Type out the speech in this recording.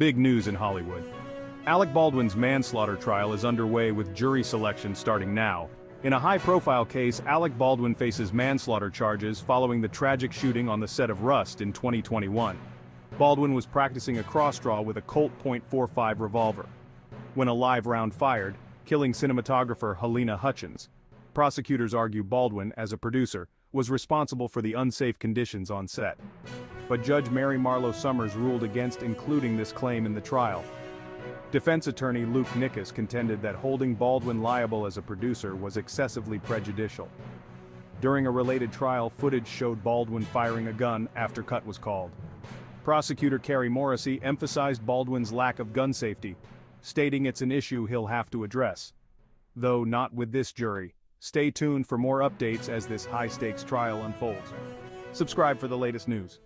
Big news in Hollywood. Alec Baldwin's manslaughter trial is underway with jury selection starting now. In a high-profile case, Alec Baldwin faces manslaughter charges following the tragic shooting on the set of Rust in 2021. Baldwin was practicing a cross-draw with a Colt .45 revolver. When a live round fired, killing cinematographer Halyna Hutchins. Prosecutors argue Baldwin, as a producer, was responsible for the unsafe conditions on set. But Judge Mary Marlowe Summers ruled against including this claim in the trial. Defense attorney Luke Nikas contended that holding Baldwin liable as a producer was excessively prejudicial. During a related trial footage showed Baldwin firing a gun after cut was called. Prosecutor Kari Morrissey emphasized Baldwin's lack of gun safety, stating it's an issue he'll have to address. Though not with this jury. Stay tuned for more updates as this high-stakes trial unfolds. Subscribe for the latest news.